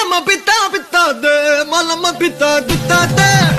Mama pita pita de, mama pita pita de.